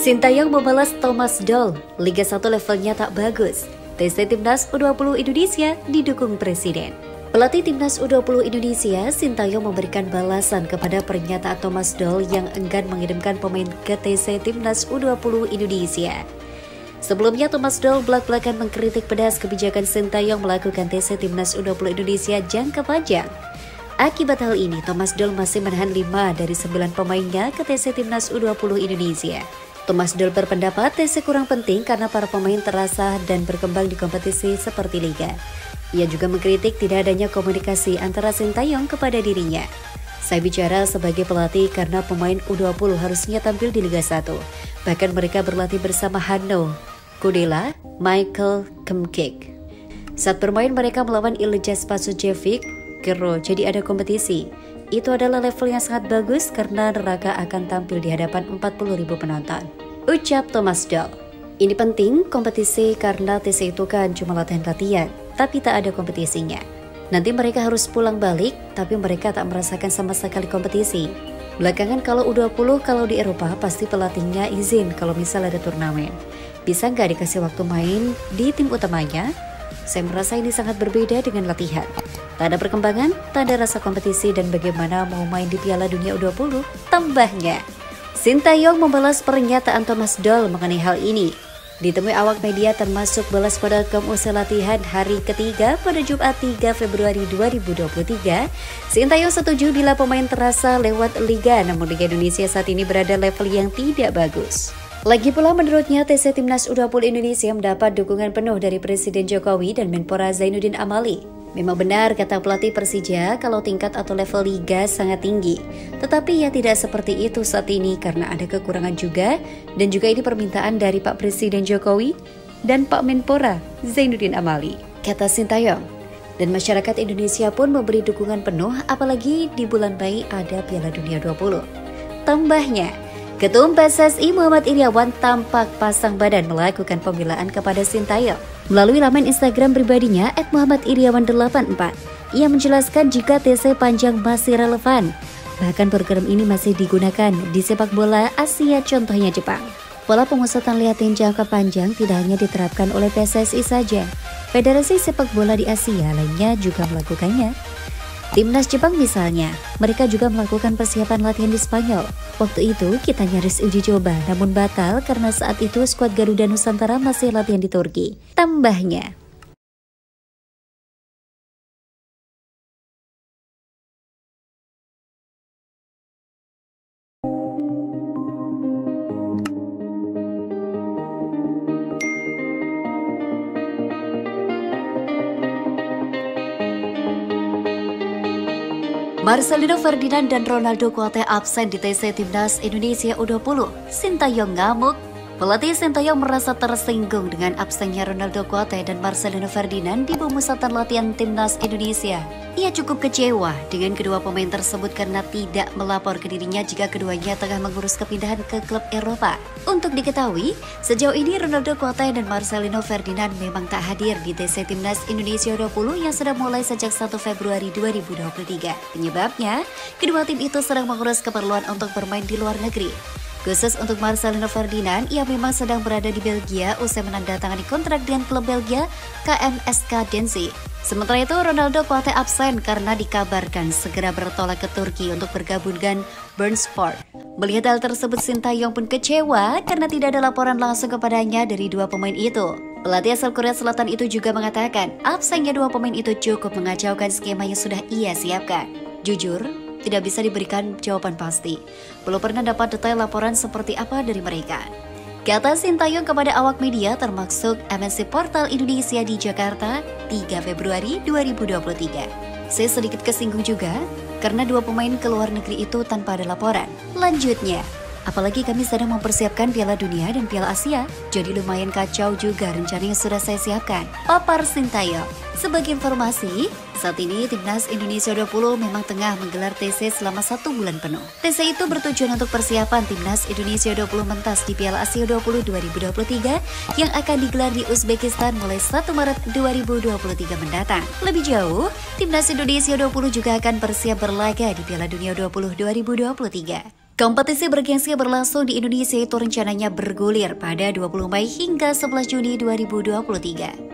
Sintayong membalas Thomas Doll, Liga 1 levelnya tak bagus. TC Timnas U20 Indonesia didukung Presiden. Pelatih Timnas U20 Indonesia, Sintayong memberikan balasan kepada pernyataan Thomas Doll yang enggan mengirimkan pemain ke TC Timnas U20 Indonesia. Sebelumnya, Thomas Doll belak-belakan mengkritik pedas kebijakan Sintayong melakukan TC Timnas U20 Indonesia jangka panjang. Akibat hal ini, Thomas Doll masih menahan 5 dari 9 pemainnya ke TC Timnas U20 Indonesia. Thomas Doll berpendapat TC kurang penting karena para pemain terasa dan berkembang di kompetisi seperti Liga. Ia juga mengkritik tidak adanya komunikasi antara Sintayong kepada dirinya. Saya bicara sebagai pelatih karena pemain U20 harusnya tampil di Liga 1. Bahkan mereka berlatih bersama Hanno, Kudela, Michael Kemkik. Saat bermain mereka melawan Ilja Spasujevic, Gero, jadi ada kompetisi. Itu adalah level yang sangat bagus karena neraka akan tampil di hadapan 40.000 penonton. Ucap Thomas Doll. Ini penting kompetisi karena TC itu kan cuma latihan-latihan, tapi tak ada kompetisinya. Nanti mereka harus pulang balik, tapi mereka tak merasakan sama sekali kompetisi. Belakangan kalau U20 kalau di Eropa pasti pelatihnya izin kalau misal ada turnamen. Bisa nggak dikasih waktu main di tim utamanya? Saya merasa ini sangat berbeda dengan latihan. Tak ada perkembangan, tak ada rasa kompetisi dan bagaimana mau main di Piala Dunia U20? Tambahnya, Sintayong membalas pernyataan Thomas Doll mengenai hal ini. Ditemui awak media termasuk balas pada usai latihan hari ketiga pada Jumat 3 Februari 2023, Sintayong setuju bila pemain terasa lewat Liga, namun Liga Indonesia saat ini berada level yang tidak bagus. Lagi pula menurutnya TC Timnas U20 Indonesia mendapat dukungan penuh dari Presiden Jokowi dan Menpora Zainuddin Amali. Memang benar kata pelatih Persija kalau tingkat atau level liga sangat tinggi. Tetapi ya tidak seperti itu saat ini karena ada kekurangan juga dan juga ini permintaan dari Pak Presiden Jokowi dan Pak Menpora Zainuddin Amali. Kata Sintayong, dan masyarakat Indonesia pun memberi dukungan penuh apalagi di bulan Mei ada Piala Dunia 20. Tambahnya, Ketum PSSI Muhammad Iriawan tampak pasang badan melakukan pembelaan kepada Sintayong. Melalui laman Instagram pribadinya @muhammadiriawan84, ia menjelaskan jika TC panjang masih relevan. Bahkan program ini masih digunakan di sepak bola Asia contohnya Jepang. Pola pemusatan latihan jangka panjang tidak hanya diterapkan oleh PSSI saja. Federasi sepak bola di Asia lainnya juga melakukannya. Timnas Jepang misalnya, mereka juga melakukan persiapan latihan di Spanyol. Waktu itu kita nyaris uji coba, namun batal karena saat itu skuad Garuda Nusantara masih latihan di Turki. Tambahnya, Marcelino Ferdinand dan Ronaldo Kuate absen di TC Timnas Indonesia U20. Sintayong ngamuk Pelatih Sintayong merasa tersinggung dengan absennya Ronaldo Kuate dan Marcelino Ferdinand di pemusatan latihan timnas Indonesia. Ia cukup kecewa dengan kedua pemain tersebut karena tidak melapor ke dirinya jika keduanya tengah mengurus kepindahan ke klub Eropa. Untuk diketahui, sejauh ini Ronaldo Kuate dan Marcelino Ferdinand memang tak hadir di TC Timnas Indonesia 20 yang sudah mulai sejak 1 Februari 2023. Penyebabnya, kedua tim itu sedang mengurus keperluan untuk bermain di luar negeri. Khusus untuk Marcelino Ferdinand, ia memang sedang berada di Belgia usai menandatangani kontrak dengan klub Belgia KMSK Denzi. Sementara itu, Ronaldo Kuate absen karena dikabarkan segera bertolak ke Turki untuk bergabung dengan Burnsport. Melihat hal tersebut, Sintayong pun kecewa karena tidak ada laporan langsung kepadanya dari dua pemain itu. Pelatih asal Korea Selatan itu juga mengatakan, absennya dua pemain itu cukup mengacaukan skema yang sudah ia siapkan. Jujur, tidak bisa diberikan jawaban pasti. Belum pernah dapat detail laporan seperti apa dari mereka. Kata Sintayong kepada awak media termasuk MNC Portal Indonesia di Jakarta 3 Februari 2023. Saya sedikit kesinggung juga karena dua pemain ke luar negeri itu tanpa ada laporan. Lanjutnya, Apalagi kami sedang mempersiapkan Piala Dunia dan Piala Asia, jadi lumayan kacau juga rencana yang sudah saya siapkan. Papar Sintayong. Sebagai informasi, saat ini Timnas Indonesia 20 memang tengah menggelar TC selama satu bulan penuh. TC itu bertujuan untuk persiapan Timnas Indonesia 20 mentas di Piala Asia 20 2023 yang akan digelar di Uzbekistan mulai 1 Maret 2023 mendatang. Lebih jauh, Timnas Indonesia 20 juga akan bersiap berlaga di Piala Dunia 20 2023. Kompetisi bergengsi berlangsung di Indonesia itu rencananya bergulir pada 20 Mei hingga 11 Juni 2023.